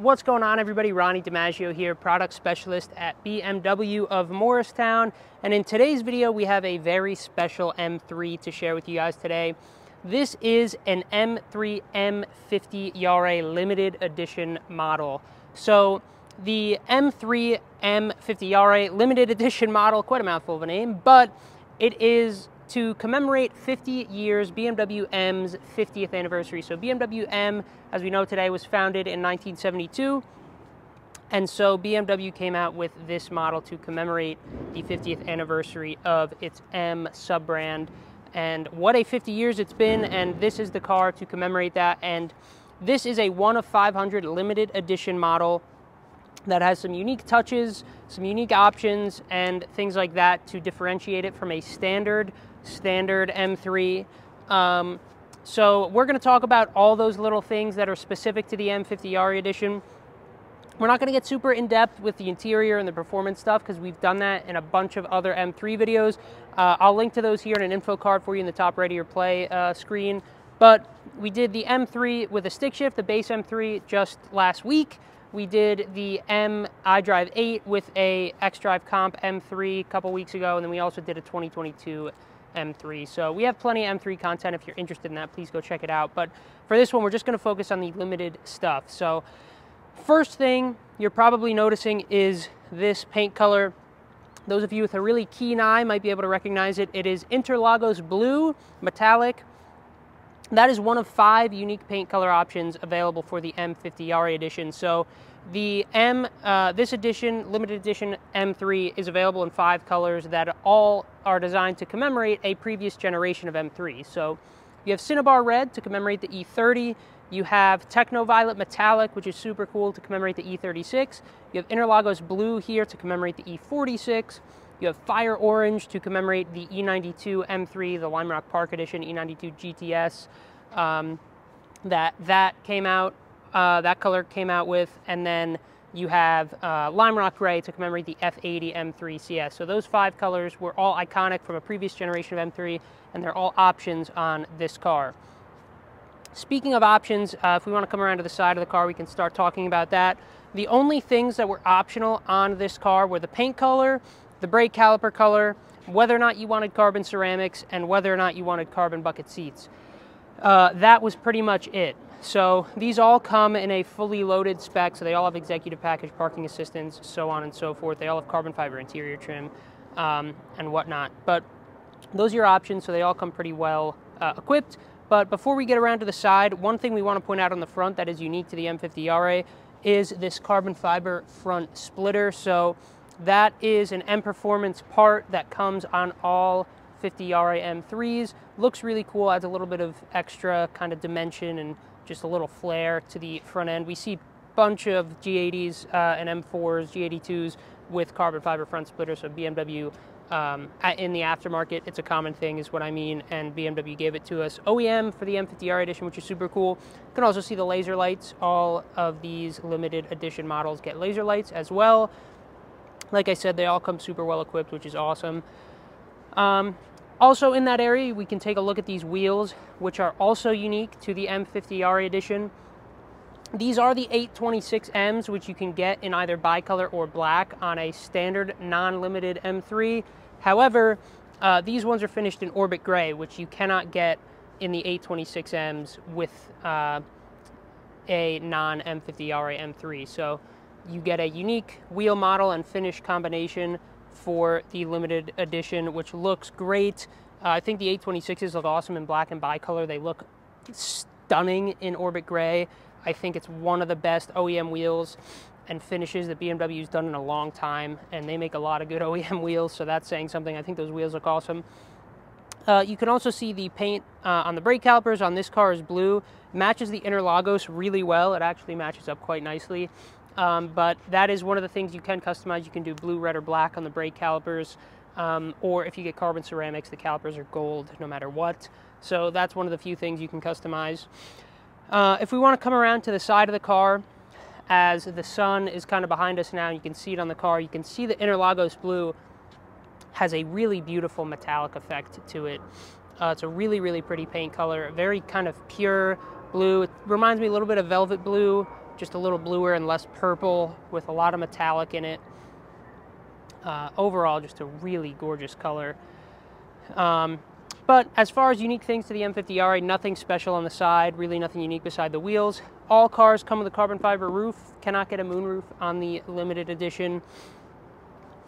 What's going on everybody? Ronnie DiMaggio here, product specialist at BMW of Morristown. And in today's video, we have a very special M3 to share with you guys today. This is an M3 M50 Jahre limited edition model. So the M3 M50 Jahre limited edition model, quite a mouthful of a name, but it is to commemorate 50 years BMW M's 50th anniversary. So BMW M, as we know today, was founded in 1972. And so BMW came out with this model to commemorate the 50th anniversary of its M sub-brand. And what a 50 years it's been, and this is the car to commemorate that. And this is a one of 500 limited edition model that has some unique touches, some unique options, and things like that to differentiate it from a standard standard M3. Um, so we're going to talk about all those little things that are specific to the M50 Jahre edition. We're not going to get super in depth with the interior and the performance stuff because we've done that in a bunch of other M3 videos. Uh, I'll link to those here in an info card for you in the top right of your play uh, screen. But we did the M3 with a stick shift, the base M3, just last week. We did the M iDrive 8 with a xDrive Comp M3 a couple weeks ago, and then we also did a 2022 M3. So we have plenty of M3 content. If you're interested in that, please go check it out. But for this one, we're just going to focus on the limited stuff. So first thing you're probably noticing is this paint color. Those of you with a really keen eye might be able to recognize it. It is Interlagos Blue Metallic. That is one of five unique paint color options available for the M50 Jahre edition. So the M, uh, this edition, limited edition M3 is available in five colors that all are designed to commemorate a previous generation of M3. So you have Cinnabar Red to commemorate the E30. You have Techno Violet Metallic, which is super cool to commemorate the E36. You have Interlagos Blue here to commemorate the E46. You have Fire Orange to commemorate the E92 M3, the Lime Rock Park Edition E92 GTS. Um, that that came out uh, that color came out with, and then you have uh, Lime Rock Gray to commemorate the F80 M3 CS. So those five colors were all iconic from a previous generation of M3, and they're all options on this car. Speaking of options, uh, if we want to come around to the side of the car, we can start talking about that. The only things that were optional on this car were the paint color, the brake caliper color, whether or not you wanted carbon ceramics, and whether or not you wanted carbon bucket seats. Uh, that was pretty much it. So these all come in a fully loaded spec, so they all have executive package parking assistance, so on and so forth. They all have carbon fiber interior trim um, and whatnot. But those are your options, so they all come pretty well uh, equipped. But before we get around to the side, one thing we want to point out on the front that is unique to the M50 Jahre is this carbon fiber front splitter. So that is an M Performance part that comes on all 50 Jahre M3s. Looks really cool, adds a little bit of extra kind of dimension and just a little flare to the front end. We see a bunch of G80s uh, and M4s, G82s with carbon fiber front splitters, so BMW um, in the aftermarket, it's a common thing is what I mean, and BMW gave it to us. OEM for the M50 Jahre edition, which is super cool. You can also see the laser lights. All of these limited edition models get laser lights as well. Like I said, they all come super well equipped, which is awesome. Um, also in that area, we can take a look at these wheels, which are also unique to the M50 Jahre edition. These are the 826Ms, which you can get in either bicolor or black on a standard non-limited M3. However, uh, these ones are finished in Orbit Gray, which you cannot get in the 826Ms with uh, a non-M50 Jahre M3. So you get a unique wheel model and finish combination for the limited edition, which looks great. Uh, I think the 826s look awesome in black and bicolor. They look stunning in Orbit Gray. I think it's one of the best OEM wheels and finishes that BMW's done in a long time, and they make a lot of good OEM wheels, so that's saying something. I think those wheels look awesome. Uh, you can also see the paint uh, on the brake calipers on this car is blue. Matches the Interlagos really well. It actually matches up quite nicely. Um, but that is one of the things you can customize. You can do blue, red, or black on the brake calipers. Um, or if you get carbon ceramics, the calipers are gold no matter what. So that's one of the few things you can customize. Uh, if we want to come around to the side of the car, as the sun is kind of behind us now, you can see it on the car, you can see the Interlagos blue has a really beautiful metallic effect to it. Uh, it's a really, really pretty paint color, very kind of pure blue. It reminds me a little bit of velvet blue, just a little bluer and less purple with a lot of metallic in it. Uh, overall, just a really gorgeous color. Um, but as far as unique things to the M50 Jahre, nothing special on the side, really nothing unique beside the wheels. All cars come with a carbon fiber roof, cannot get a moonroof on the limited edition.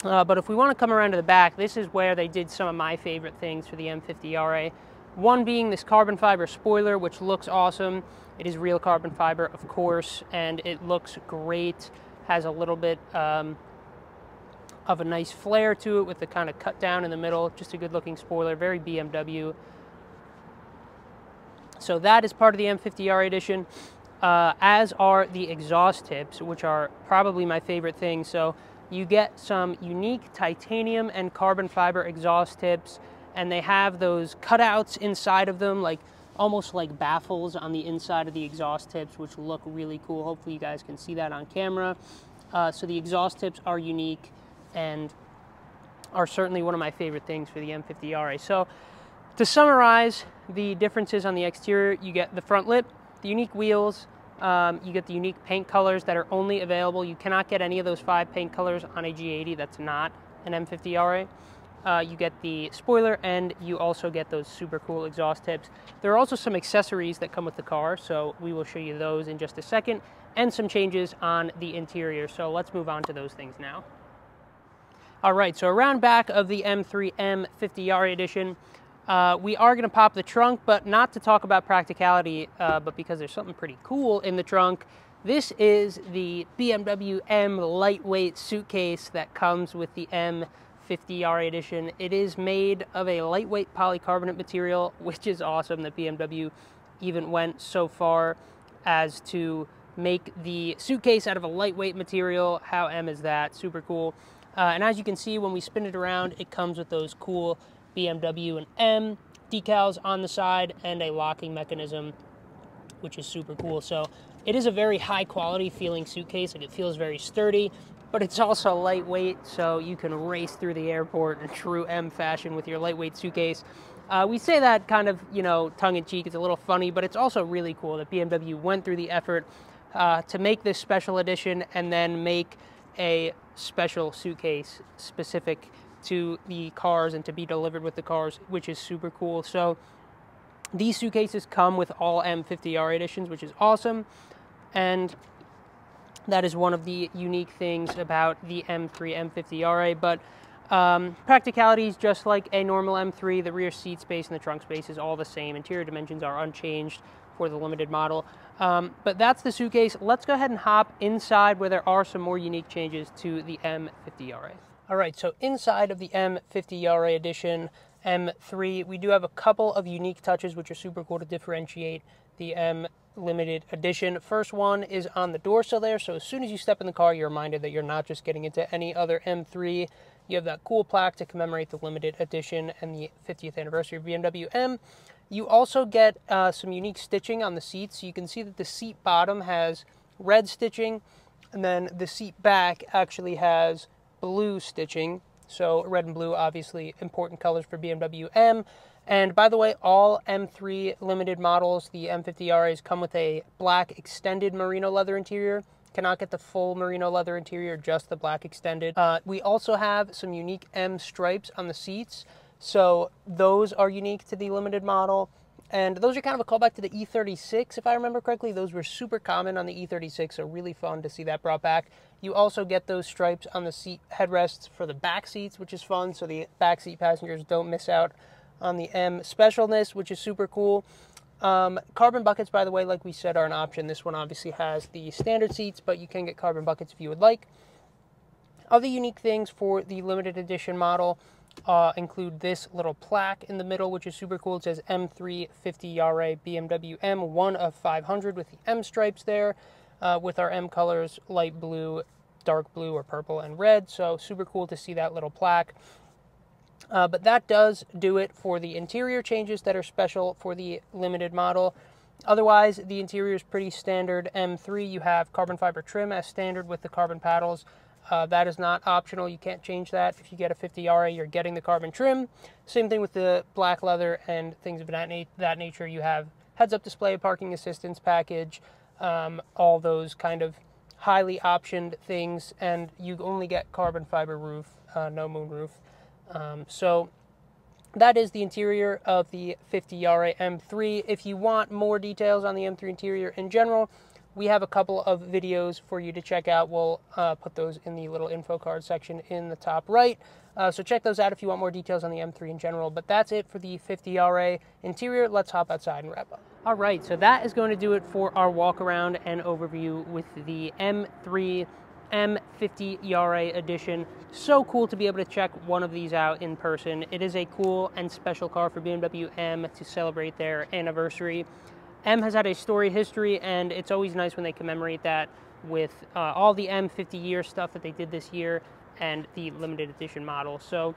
Uh, but if we want to come around to the back, this is where they did some of my favorite things for the M50 Jahre. One being this carbon fiber spoiler, which looks awesome. It is real carbon fiber, of course, and it looks great. Has a little bit um, of a nice flare to it with the kind of cut down in the middle. Just a good looking spoiler, very BMW. So that is part of the M50 Jahre edition, uh, as are the exhaust tips, which are probably my favorite thing. So you get some unique titanium and carbon fiber exhaust tips, and they have those cutouts inside of them, like almost like baffles on the inside of the exhaust tips, which look really cool. Hopefully you guys can see that on camera. Uh, so the exhaust tips are unique and are certainly one of my favorite things for the M50 Jahre. So to summarize the differences on the exterior, you get the front lip, the unique wheels, um, you get the unique paint colors that are only available. You cannot get any of those five paint colors on a G80 that's not an M50 Jahre. Uh, you get the spoiler and you also get those super cool exhaust tips. There are also some accessories that come with the car, so we will show you those in just a second, and some changes on the interior. So let's move on to those things now. All right, so around back of the M3 M50 Jahre edition, uh, we are going to pop the trunk, but not to talk about practicality, uh, but because there's something pretty cool in the trunk. This is the BMW M lightweight suitcase that comes with the M50 Jahre edition. It is made of a lightweight polycarbonate material, which is awesome that BMW even went so far as to make the suitcase out of a lightweight material. How M is that? Super cool. Uh, and as you can see, when we spin it around, it comes with those cool BMW and M decals on the side and a locking mechanism, which is super cool. So it is a very high quality feeling suitcase. Like it feels very sturdy, but it's also lightweight. So you can race through the airport in true M fashion with your lightweight suitcase. Uh, we say that kind of, you know, tongue in cheek. It's a little funny, but it's also really cool that BMW went through the effort uh, to make this special edition and then make a special suitcase specific to the cars and to be delivered with the cars, which is super cool. So these suitcases come with all M50 Jahre editions, which is awesome. And that is one of the unique things about the M3 M50 Jahre. But um, practicalities, just like a normal M3, the rear seat space and the trunk space is all the same. Interior dimensions are unchanged for the limited model. Um, but that's the suitcase. Let's go ahead and hop inside where there are some more unique changes to the M50 Jahre. All right, so inside of the M50 Jahre edition M3, we do have a couple of unique touches which are super cool to differentiate the M limited edition. First one is on the door sill there, so as soon as you step in the car, you're reminded that you're not just getting into any other M3. You have that cool plaque to commemorate the limited edition and the 50th anniversary of BMW M. You also get uh, some unique stitching on the seats. You can see that the seat bottom has red stitching, and then the seat back actually has blue stitching. So red and blue, obviously important colors for BMW M. And by the way, all M3 limited models, the M50RAs, come with a black extended merino leather interior. Cannot get the full merino leather interior, just the black extended. Uh, we also have some unique M stripes on the seats. So those are unique to the limited model. And those are kind of a callback to the E36, if I remember correctly. Those were super common on the E36, so really fun to see that brought back. You also get those stripes on the seat headrests for the back seats, which is fun, so the back seat passengers don't miss out on the M specialness, which is super cool. Um, carbon buckets, by the way, like we said, are an option. This one obviously has the standard seats, but you can get carbon buckets if you would like. Other unique things for the limited edition model uh, include this little plaque in the middle, which is super cool. It says M350 Jahre BMW M, one of 500 with the M stripes there, uh, with our M colors, light blue, dark blue, or purple and red. So super cool to see that little plaque. Uh, but that does do it for the interior changes that are special for the limited model. Otherwise, the interior is pretty standard M3. You have carbon fiber trim as standard with the carbon paddles. Uh, that is not optional. You can't change that. If you get a 50 Jahre, you're getting the carbon trim. Same thing with the black leather and things of that, na that nature. You have heads-up display, parking assistance package, um, all those kind of highly optioned things, and you only get carbon fiber roof, uh, no moonroof. Um, so that is the interior of the 50 Jahre M3. If you want more details on the M3 interior in general, we have a couple of videos for you to check out. We'll uh, put those in the little info card section in the top right. Uh, so check those out if you want more details on the M3 in general. But that's it for the 50 Jahre interior. Let's hop outside and wrap up. All right, so that is going to do it for our walk around and overview with the M3 M50 Jahre edition. So cool to be able to check one of these out in person. It is a cool and special car for BMW M to celebrate their anniversary. M has had a storied history, and it's always nice when they commemorate that with uh, all the M50 year stuff that they did this year and the limited edition model. So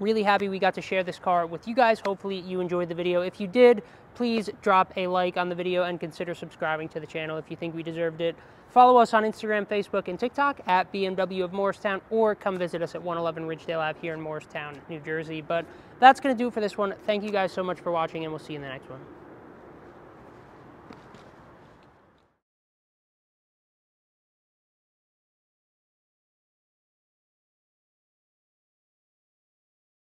really happy we got to share this car with you guys. Hopefully you enjoyed the video. If you did, please drop a like on the video and consider subscribing to the channel if you think we deserved it. Follow us on Instagram, Facebook, and TikTok at BMW of Morristown, or come visit us at 111 Ridgedale Ave here in Morristown, New Jersey. But that's going to do it for this one. Thank you guys so much for watching, and we'll see you in the next one.